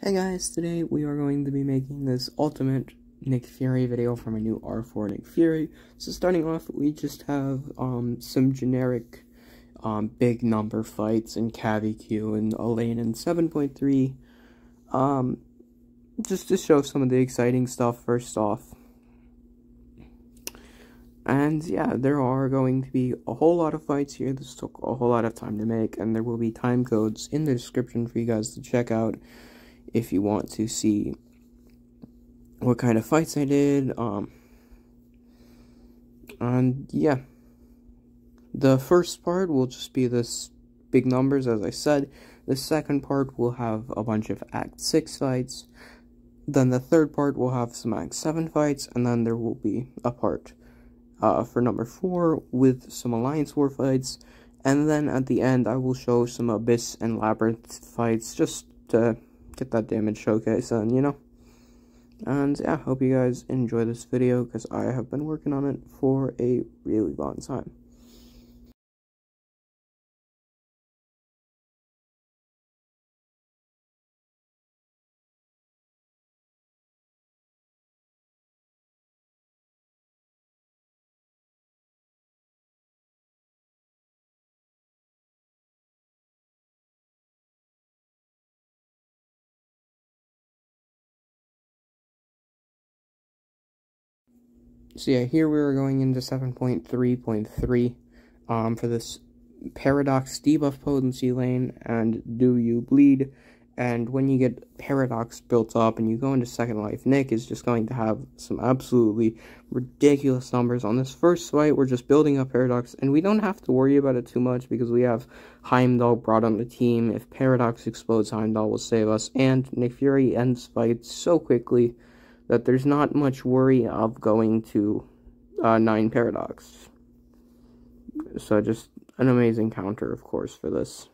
Hey guys, today we are going to be making this ultimate Nick Fury video for my new R4 Nick Fury. So starting off, we just have um, some generic um, big number fights in Q and Elaine in 7.3. Um, just to show some of the exciting stuff first off. And yeah, there are going to be a whole lot of fights here. This took a whole lot of time to make, and there will be time codes in the description for you guys to check out if you want to see what kind of fights I did. Um, and yeah, the first part will just be this big numbers, as I said. The second part will have a bunch of Act 6 fights. Then the third part will have some Act 7 fights, and then there will be a part uh, for number 4 with some Alliance War fights. And then at the end, I will show some Abyss and Labyrinth fights just to get that damage showcase on, you know? And yeah, hope you guys enjoy this video because I have been working on it for a really long time. So yeah, here we are going into 7.3.3 um, for this Paradox debuff potency lane and Do You Bleed. And when you get Paradox built up and you go into Second Life, Nick is just going to have some absolutely ridiculous numbers. On this first fight, we're just building up Paradox, and we don't have to worry about it too much because we have Heimdall brought on the team. If Paradox explodes, Heimdall will save us, and Nick Fury ends fights so quickly that there's not much worry of going to uh, 9 Paradox. So just an amazing counter, of course, for this.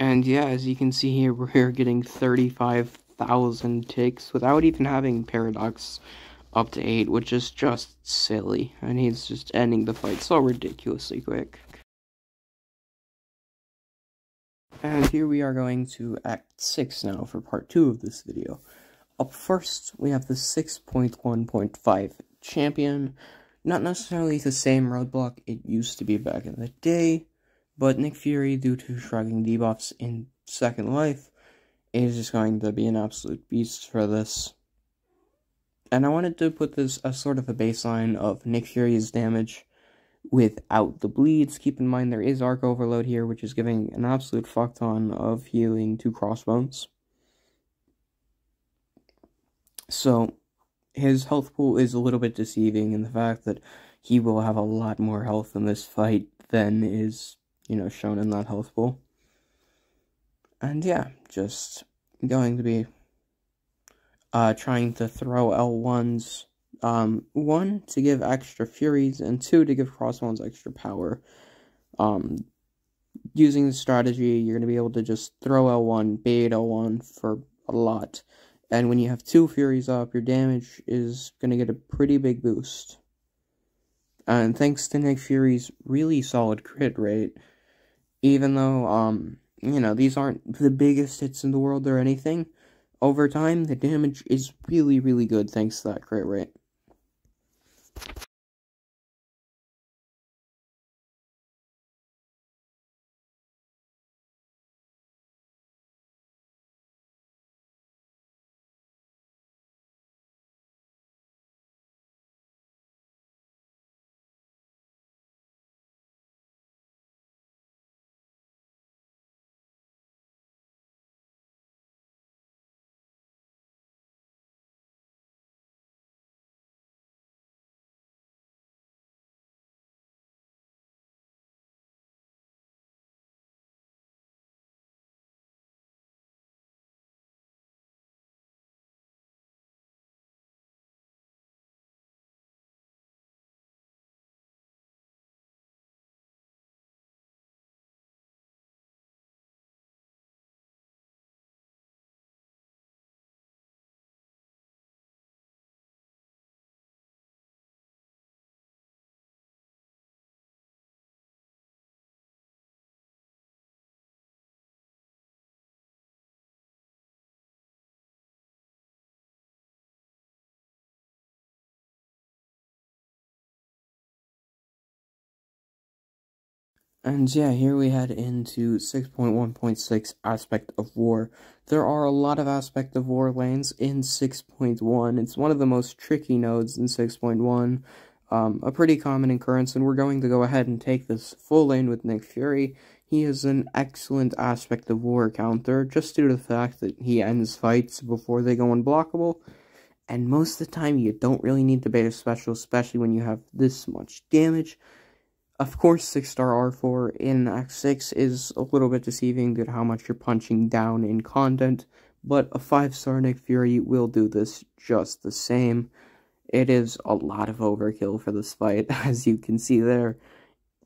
And yeah, as you can see here, we're getting 35,000 ticks without even having Paradox up to 8, which is just silly. And he's just ending the fight so ridiculously quick. And here we are going to Act 6 now for part 2 of this video. Up first, we have the 6.1.5 champion. Not necessarily the same roadblock it used to be back in the day, but Nick Fury, due to shrugging debuffs in Second Life, is just going to be an absolute beast for this. And I wanted to put this as sort of a baseline of Nick Fury's damage without the bleeds. Keep in mind there is Arc Overload here, which is giving an absolute fuck ton of healing to Crossbones. So, his health pool is a little bit deceiving in the fact that he will have a lot more health in this fight than is you know, shown in that health pool. And yeah, just going to be uh, trying to throw L1s, um, one, to give extra furies, and two, to give crossbones extra power. Um, using the strategy, you're going to be able to just throw L1, bait L1 for a lot. And when you have two Furies up, your damage is going to get a pretty big boost. And thanks to Nick Fury's really solid crit rate, even though, um, you know, these aren't the biggest hits in the world or anything, over time, the damage is really, really good thanks to that crit rate. And yeah, here we head into 6.1.6 Aspect of War. There are a lot of Aspect of War lanes in 6.1. It's one of the most tricky nodes in 6.1. Um, a pretty common occurrence, and we're going to go ahead and take this full lane with Nick Fury. He is an excellent Aspect of War counter, just due to the fact that he ends fights before they go unblockable. And most of the time, you don't really need to bait a special, especially when you have this much damage. Of course, 6 star R4 in Act 6 is a little bit deceiving due to how much you're punching down in content, but a 5 star Nick Fury will do this just the same. It is a lot of overkill for this fight, as you can see there.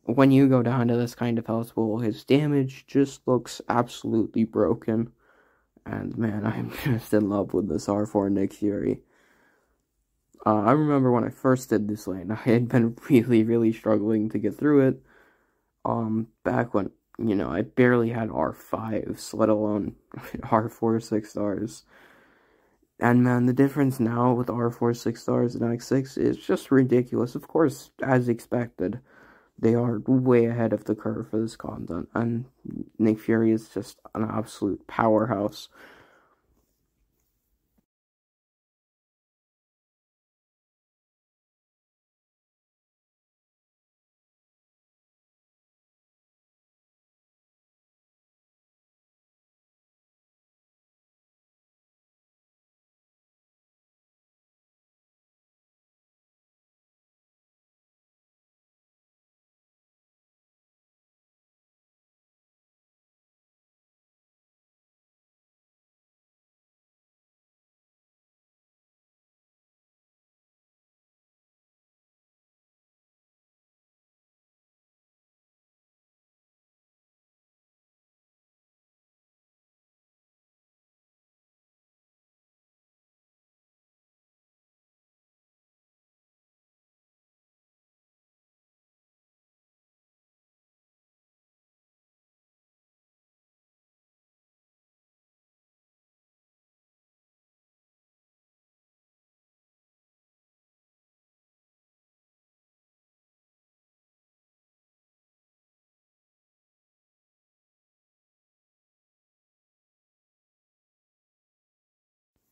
When you go down to this kind of health pool, his damage just looks absolutely broken. And man, I'm just in love with this R4 Nick Fury. Uh, I remember when I first did this lane, I had been really, really struggling to get through it. Um, back when, you know, I barely had R5s, let alone R4 6 stars. And man, the difference now with R4 6 stars and X6 is just ridiculous. Of course, as expected, they are way ahead of the curve for this content, and Nick Fury is just an absolute powerhouse.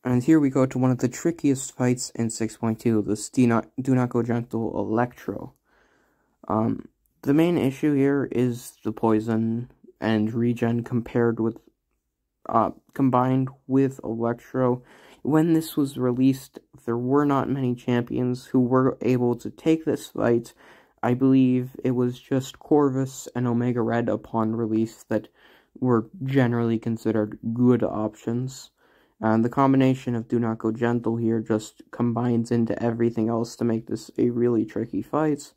And here we go to one of the trickiest fights in 6.2, the Do Not, Do Not Go Gentle Electro. Um, the main issue here is the poison and regen compared with, uh, combined with Electro. When this was released, there were not many champions who were able to take this fight. I believe it was just Corvus and Omega Red upon release that were generally considered good options. And the combination of Do Not Go Gentle here just combines into everything else to make this a really tricky fight.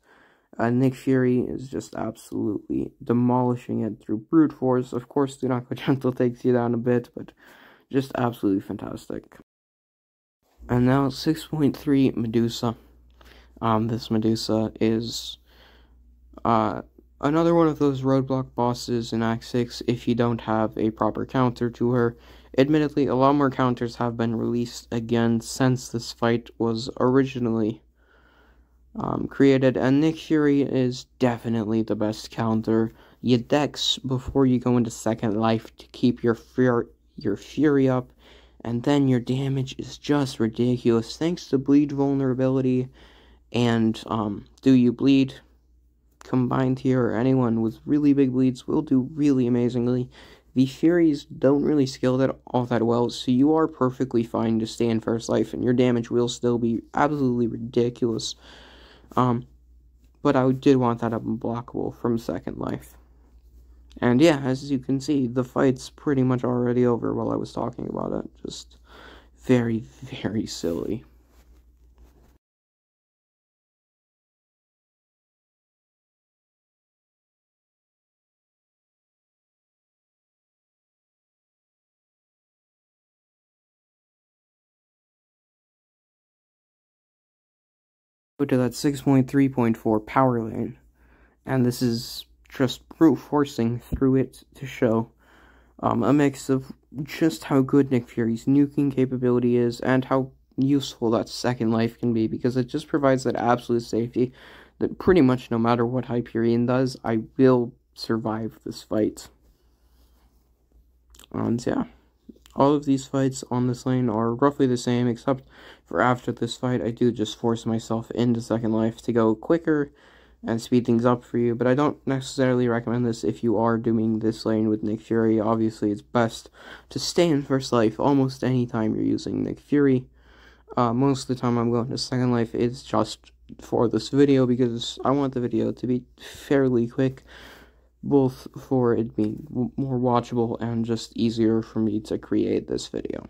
Uh, Nick Fury is just absolutely demolishing it through brute force. Of course, Do Not Go Gentle takes you down a bit, but just absolutely fantastic. And now 6.3 Medusa. Um, this Medusa is uh, another one of those roadblock bosses in Act 6 if you don't have a proper counter to her. Admittedly, a lot more counters have been released again since this fight was originally um, created, and Nick Fury is definitely the best counter. You dex before you go into second life to keep your fear, your fury up, and then your damage is just ridiculous thanks to bleed vulnerability and um, do you bleed combined here, or anyone with really big bleeds will do really amazingly. The Furies don't really scale that all that well, so you are perfectly fine to stay in first life, and your damage will still be absolutely ridiculous. Um, but I did want that unblockable from second life. And yeah, as you can see, the fight's pretty much already over while I was talking about it. Just very, very silly. Go to that 6.3.4 power lane, and this is just brute forcing through it to show um, a mix of just how good Nick Fury's nuking capability is and how useful that second life can be because it just provides that absolute safety that pretty much no matter what Hyperion does, I will survive this fight. And yeah. All of these fights on this lane are roughly the same, except for after this fight, I do just force myself into Second Life to go quicker and speed things up for you, but I don't necessarily recommend this if you are doing this lane with Nick Fury. Obviously, it's best to stay in First Life almost any time you're using Nick Fury. Uh, most of the time I'm going to Second Life is just for this video because I want the video to be fairly quick both for it being more watchable and just easier for me to create this video.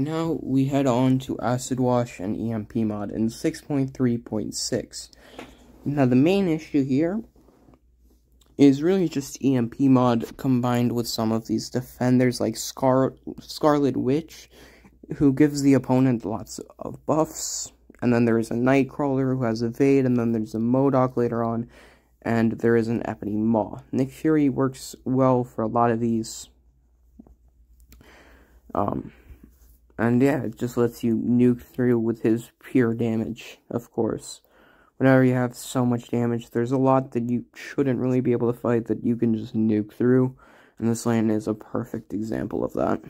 Now we head on to Acid Wash and EMP mod in 6.3.6. Now the main issue here is really just EMP mod combined with some of these defenders like Scar Scarlet Witch, who gives the opponent lots of buffs. And then there is a Nightcrawler who has Evade, and then there's a MODOK later on, and there is an Ebony Maw. Nick Fury works well for a lot of these. Um, and yeah, it just lets you nuke through with his pure damage, of course. Whenever you have so much damage, there's a lot that you shouldn't really be able to fight that you can just nuke through. And this lane is a perfect example of that.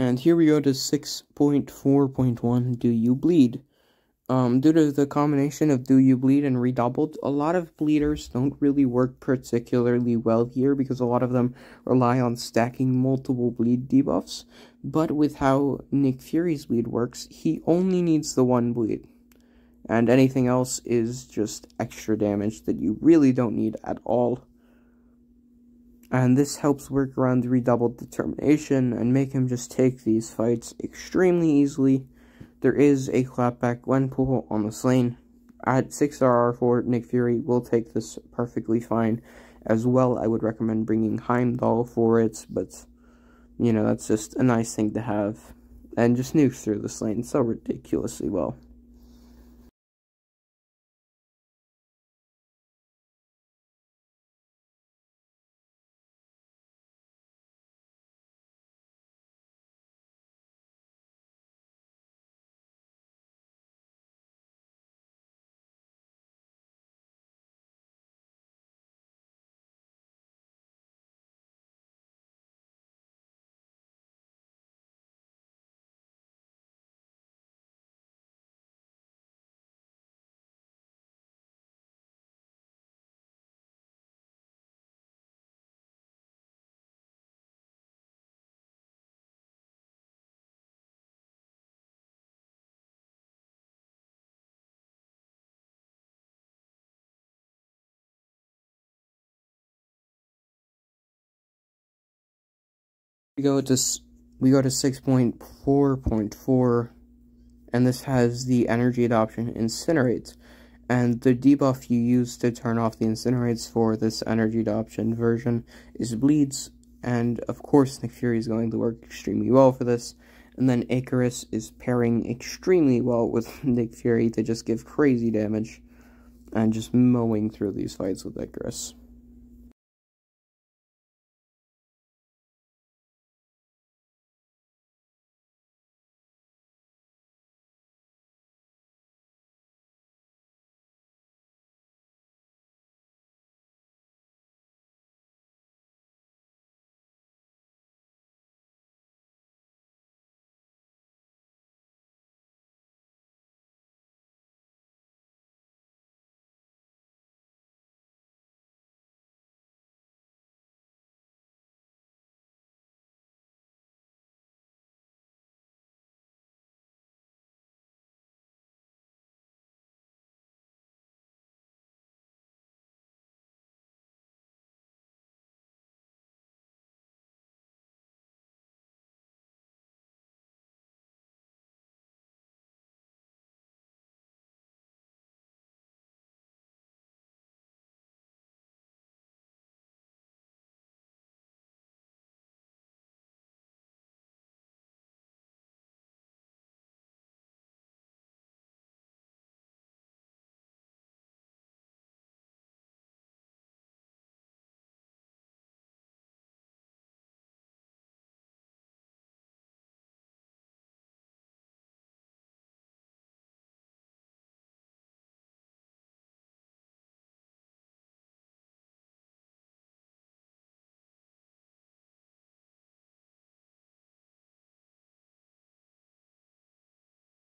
And here we go to 6.4.1, Do You Bleed? Um, due to the combination of Do You Bleed and Redoubled, a lot of bleeders don't really work particularly well here because a lot of them rely on stacking multiple bleed debuffs. But with how Nick Fury's bleed works, he only needs the one bleed. And anything else is just extra damage that you really don't need at all and this helps work around the redoubled determination and make him just take these fights extremely easily. There is a clapback Gwenpool on the lane. At 6 RR4, Nick Fury will take this perfectly fine. As well, I would recommend bringing Heimdall for it, but, you know, that's just a nice thing to have. And just nukes through this lane so ridiculously well. We go to we go to 6.4.4 and this has the energy adoption incinerate and the debuff you use to turn off the incinerates for this energy adoption version is bleeds. And of course Nick Fury is going to work extremely well for this. And then Icarus is pairing extremely well with Nick Fury to just give crazy damage and just mowing through these fights with Icarus.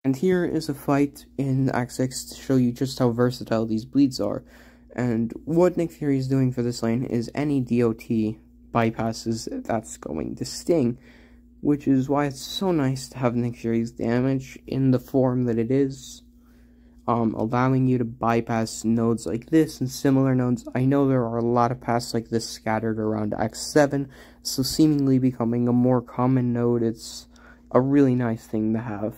And here is a fight in Act 6 to show you just how versatile these bleeds are. And what Nick Fury is doing for this lane is any DOT bypasses that's going to sting, which is why it's so nice to have Nick Fury's damage in the form that it is, um, allowing you to bypass nodes like this and similar nodes. I know there are a lot of paths like this scattered around Act 7, so seemingly becoming a more common node, it's a really nice thing to have.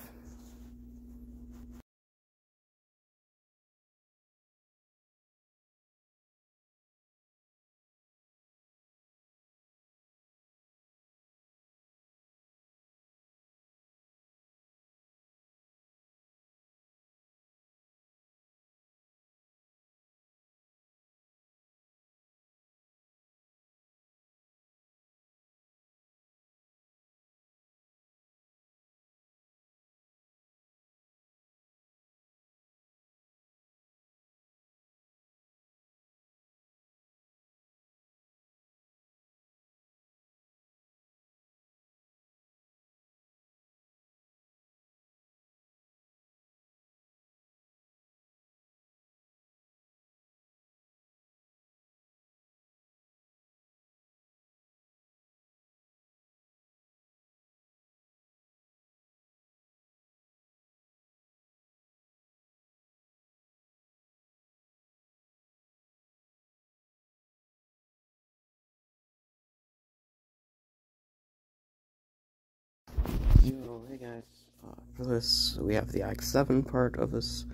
Yo, hey guys, uh, for this, we have the Act 7 part of this,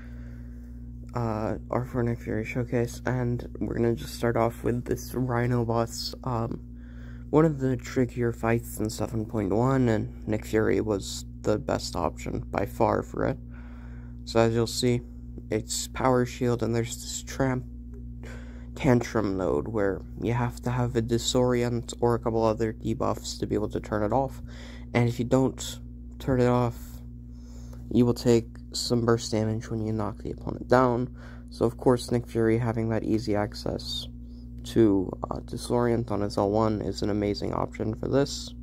uh, R4 Nick Fury showcase, and we're gonna just start off with this Rhino boss, um, one of the trickier fights in 7.1, and Nick Fury was the best option by far for it. So as you'll see, it's Power Shield, and there's this tramp tantrum node where you have to have a disorient or a couple other debuffs to be able to turn it off and if you don't turn it off, you will take some burst damage when you knock the opponent down. So of course, Nick Fury having that easy access to uh, Disorient on his L1 is an amazing option for this.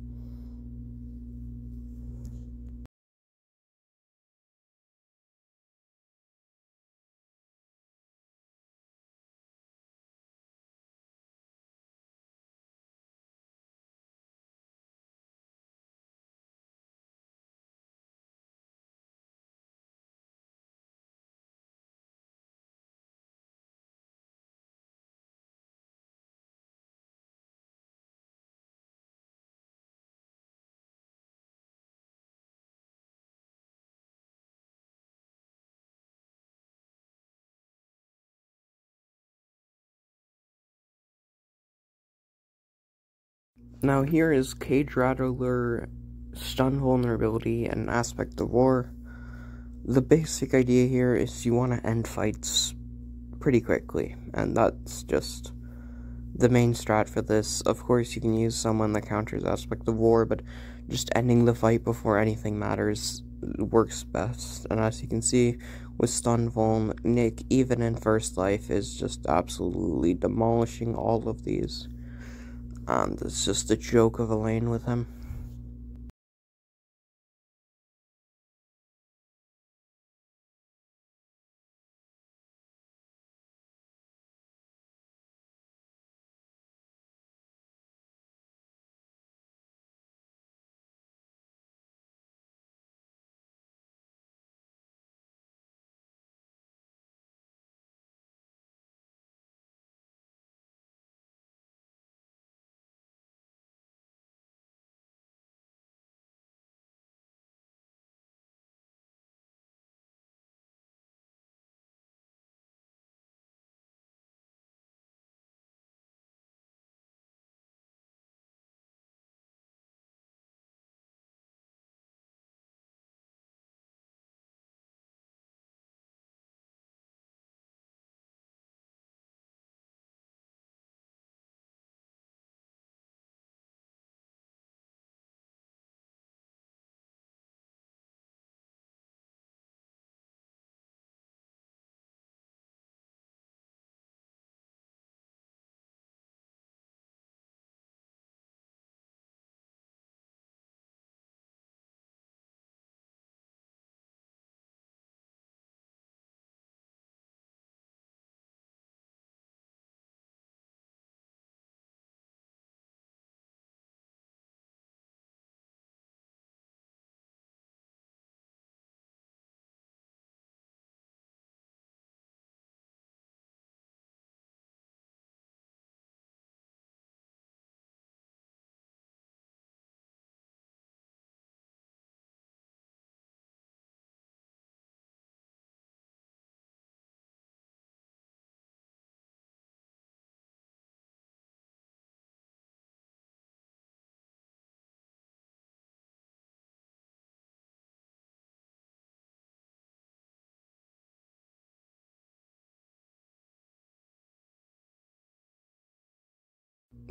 Now here is Cage Rattler, Stun Vulnerability, and Aspect of War. The basic idea here is you want to end fights pretty quickly, and that's just the main strat for this. Of course, you can use someone that counters Aspect of War, but just ending the fight before anything matters works best. And as you can see, with Stun Vuln, Nick, even in First Life, is just absolutely demolishing all of these Um, and it's just a joke of a lane with him.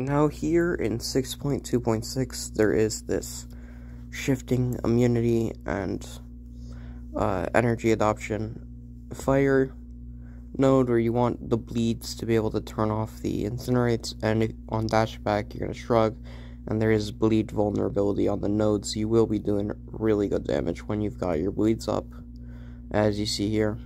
Now here in 6.2.6, there is this shifting immunity and uh, energy adoption fire node where you want the bleeds to be able to turn off the incinerates and if, on dashback you're going to shrug and there is bleed vulnerability on the node so you will be doing really good damage when you've got your bleeds up as you see here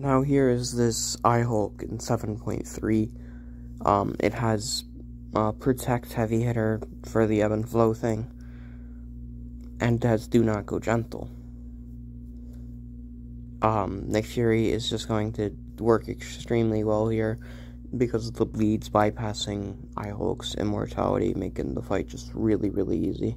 Now here is this iHulk in 7.3. Um, it has uh, Protect Heavy Hitter for the ebb and flow thing. And has Do Not Go Gentle. Um, Nick Fury is just going to work extremely well here because of the bleeds bypassing iHulk's immortality, making the fight just really, really easy.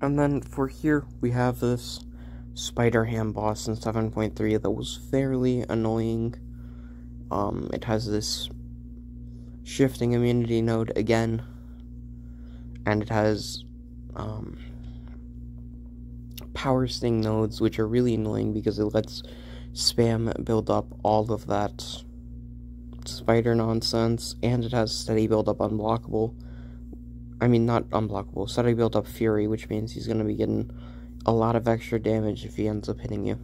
And then for here, we have this Spider Ham boss in 7.3 that was fairly annoying. Um, it has this shifting immunity node again, and it has um, power sting nodes, which are really annoying because it lets spam build up all of that spider nonsense, and it has steady build up unblockable. I mean, not unblockable, steady build up fury, which means he's going to be getting a lot of extra damage if he ends up hitting you.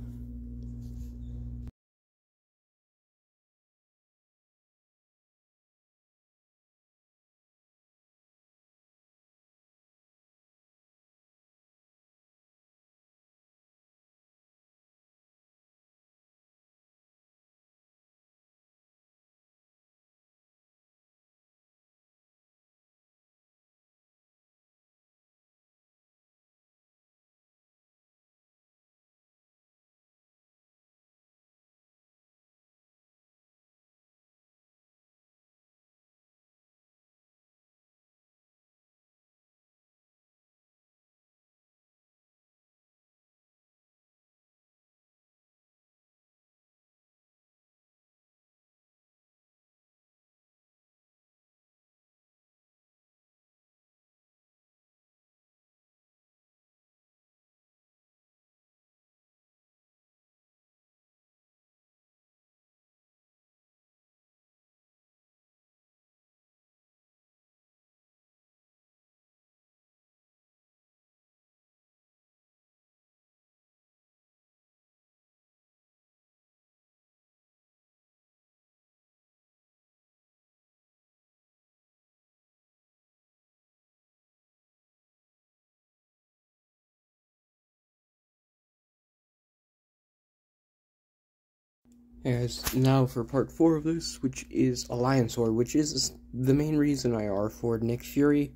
As now for part four of this, which is Alliance War, which is the main reason I R4 Nick Fury.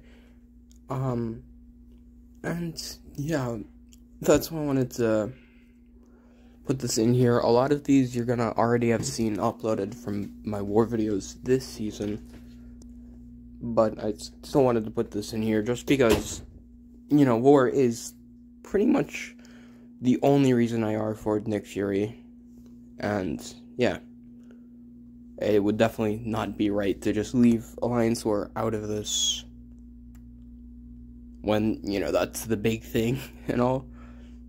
Um, and yeah, that's why I wanted to put this in here. A lot of these you're gonna already have seen uploaded from my war videos this season, but I still wanted to put this in here just because, you know, war is pretty much the only reason I R4 Nick Fury and yeah, it would definitely not be right to just leave Alliance War out of this when, you know, that's the big thing and all.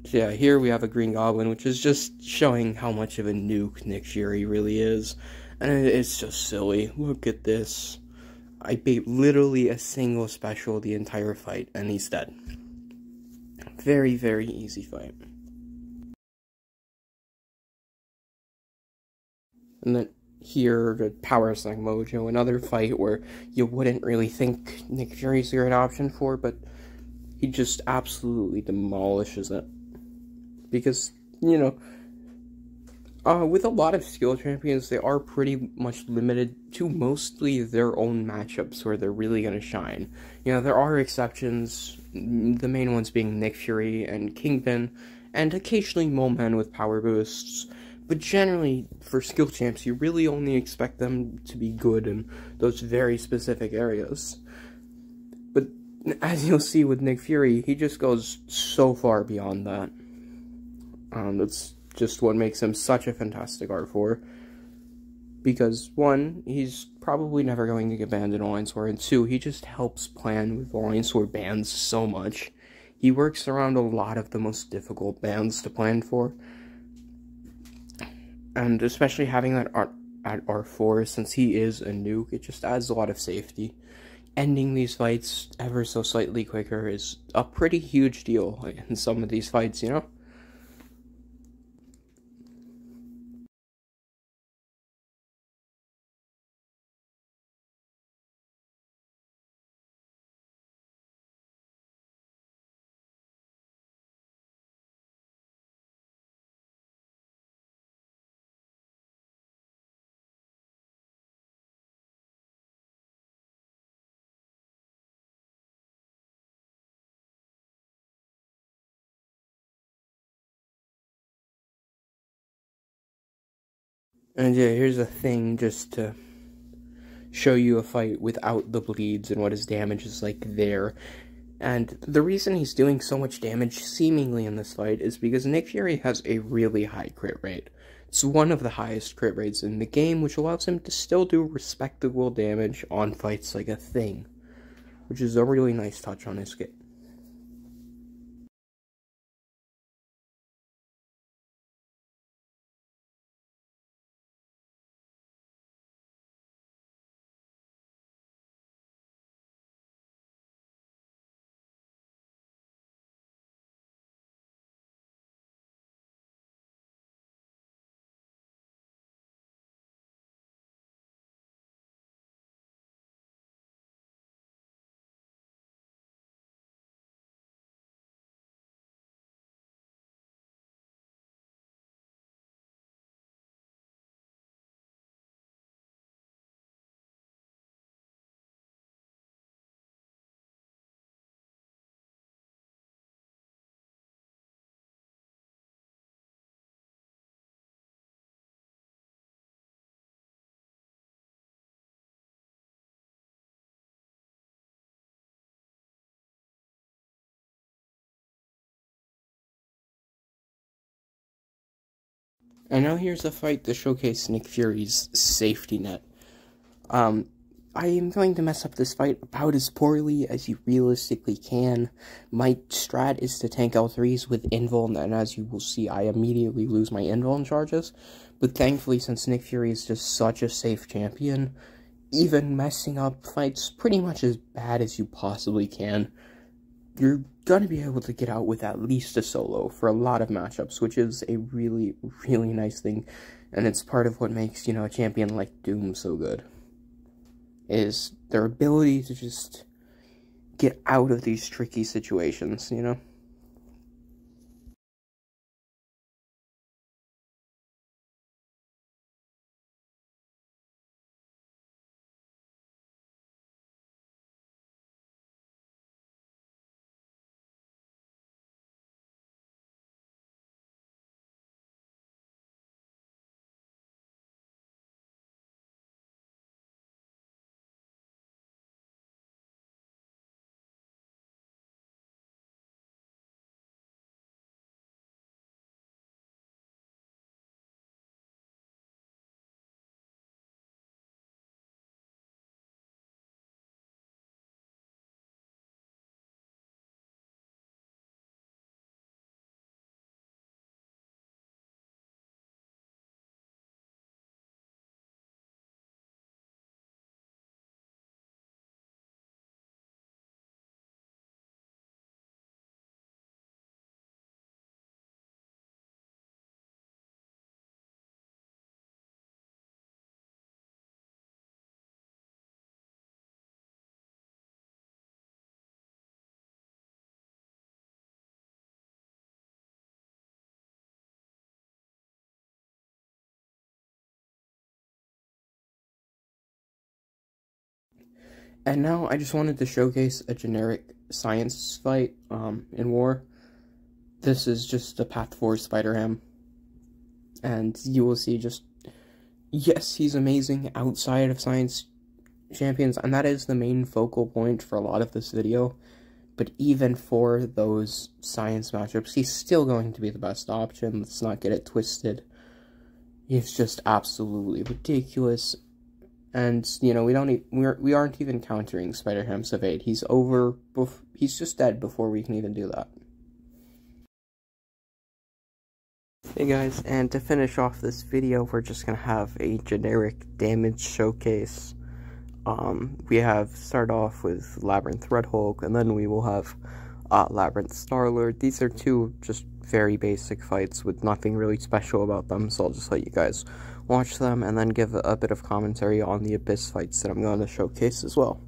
So yeah, here we have a Green Goblin, which is just showing how much of a nuke Nick Fury really is. And it's just silly. Look at this. I bait literally a single special the entire fight, and he's dead. Very, very easy fight. And then here, the Power Sting Mojo, another fight where you wouldn't really think Nick Fury's a great option for, but he just absolutely demolishes it. Because, you know, uh, with a lot of skill champions, they are pretty much limited to mostly their own matchups where they're really going to shine. You know, there are exceptions, the main ones being Nick Fury and Kingpin, and occasionally Mole Man with power boosts, but generally, for skill champs, you really only expect them to be good in those very specific areas. But as you'll see with Nick Fury, he just goes so far beyond that. Um, that's just what makes him such a fantastic R4. Because, one, he's probably never going to get banned in Alliance War, and two, he just helps plan with Alliance War bans so much. He works around a lot of the most difficult bans to plan for, and especially having that R- at R4 since he is a nuke, it just adds a lot of safety. Ending these fights ever so slightly quicker is a pretty huge deal in some of these fights, you know? And yeah, here's a thing just to show you a fight without the bleeds and what his damage is like there. And the reason he's doing so much damage seemingly in this fight is because Nick Fury has a really high crit rate. It's one of the highest crit rates in the game, which allows him to still do respectable damage on fights like a thing, which is a really nice touch on his kit. And now here's a fight to showcase Nick Fury's safety net. Um, I am going to mess up this fight about as poorly as you realistically can. My strat is to tank L3s with Invuln, and as you will see, I immediately lose my Invuln charges. But thankfully, since Nick Fury is just such a safe champion, even messing up fights pretty much as bad as you possibly can, you're going to be able to get out with at least a solo for a lot of matchups, which is a really, really nice thing. And it's part of what makes, you know, a champion like Doom so good. Is their ability to just get out of these tricky situations, you know? And now I just wanted to showcase a generic science fight um, in war. This is just a Path 4 Spider-Ham. And you will see just, yes, he's amazing outside of science champions, and that is the main focal point for a lot of this video. But even for those science matchups, he's still going to be the best option. Let's not get it twisted. He's just absolutely ridiculous and you know we don't we're we aren't even countering Spider Ham's evade. He's over. he's just dead before we can even do that. Hey guys, and to finish off this video, we're just gonna have a generic damage showcase. Um, we have start off with Labyrinth Red Hulk, and then we will have uh, Labyrinth Starlord. These are two just very basic fights with nothing really special about them, so I'll just let you guys watch them and then give a bit of commentary on the Abyss fights that I'm going to showcase as well.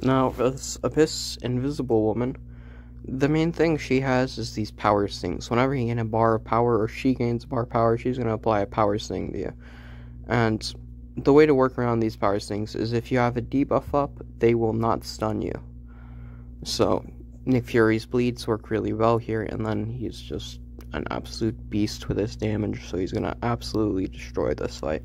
Now, this Abyss Invisible Woman, the main thing she has is these power stings. Whenever you gain a bar of power or she gains a bar of power, she's going to apply a power sting to you. And the way to work around these power stings is if you have a debuff up, they will not stun you. So, Nick Fury's bleeds work really well here, and then he's just an absolute beast with his damage, so he's going to absolutely destroy this fight.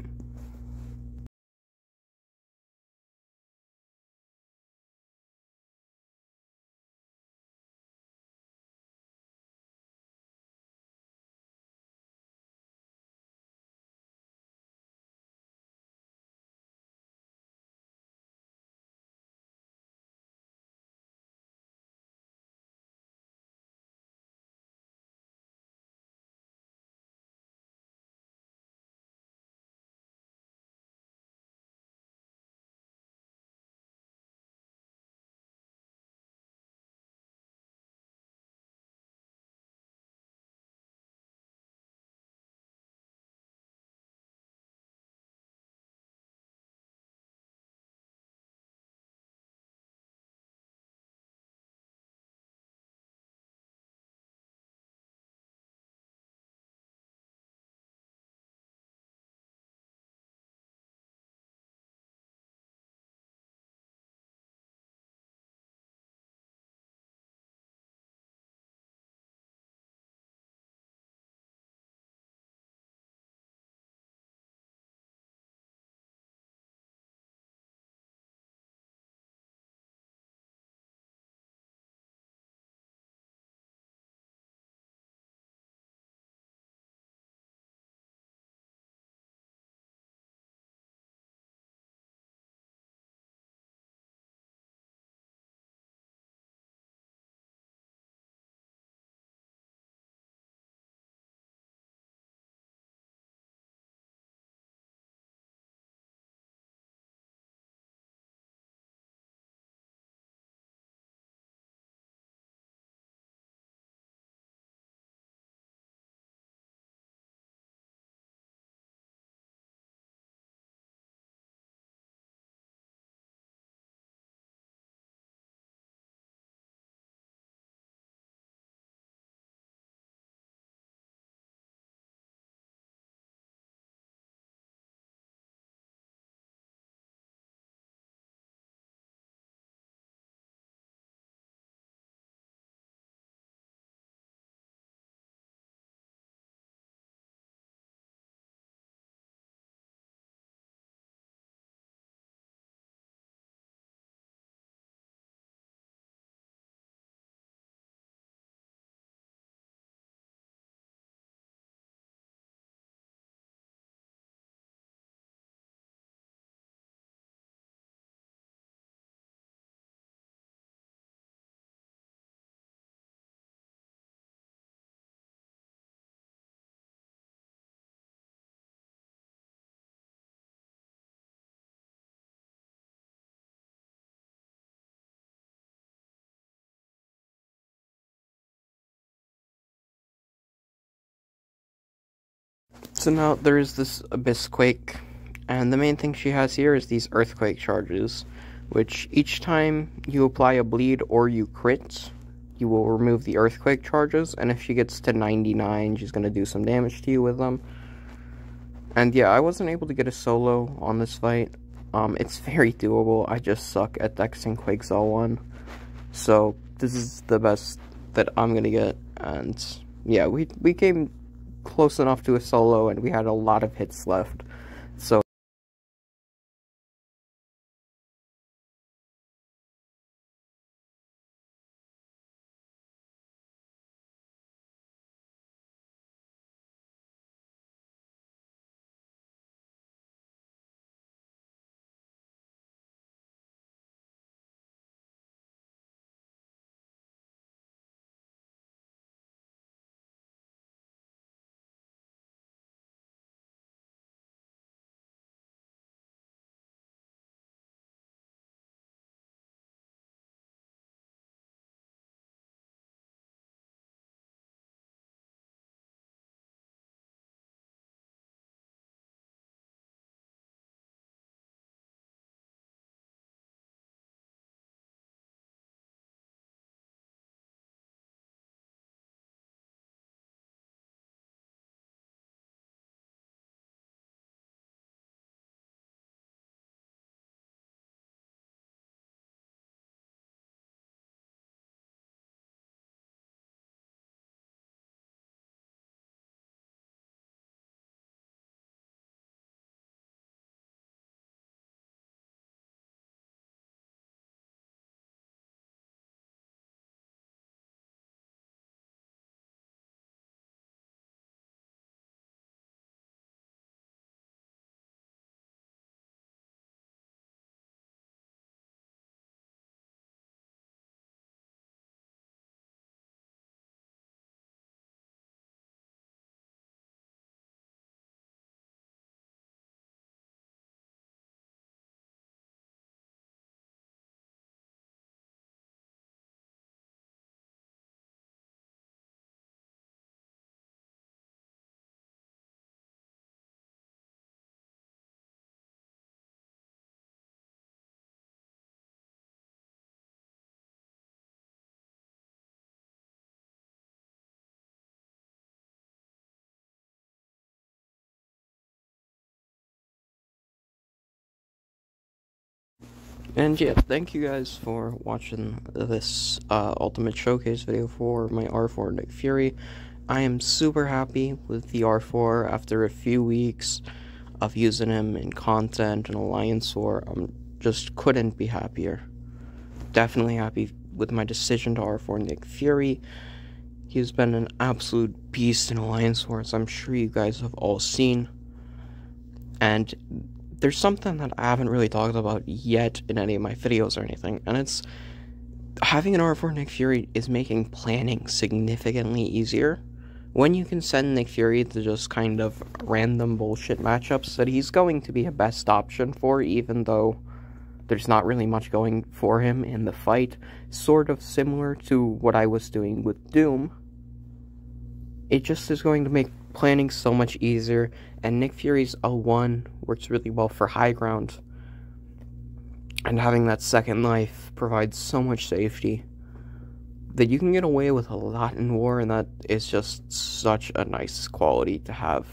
So now there is this Abyss Quake, and the main thing she has here is these Earthquake charges, which each time you apply a bleed or you crit, you will remove the Earthquake charges, and if she gets to 99, she's going to do some damage to you with them. And yeah, I wasn't able to get a solo on this fight. Um, it's very doable, I just suck at dexing Quakes L1. So, this is the best that I'm gonna get, and yeah, we, we came close enough to a solo, and we had a lot of hits left. And yeah, thank you guys for watching this uh, Ultimate Showcase video for my R4 Nick Fury. I am super happy with the R4 after a few weeks of using him in content and Alliance War. I just couldn't be happier. Definitely happy with my decision to R4 Nick Fury. He's been an absolute beast in Alliance Wars, I'm sure you guys have all seen. And there's something that I haven't really talked about yet in any of my videos or anything, and it's having an R4 Nick Fury is making planning significantly easier. When you can send Nick Fury to just kind of random bullshit matchups that he's going to be a best option for, even though there's not really much going for him in the fight, sort of similar to what I was doing with Doom. It just is going to make planning so much easier, and Nick Fury's L1 works really well for high ground. And having that second life provides so much safety that you can get away with a lot in war, and that is just such a nice quality to have.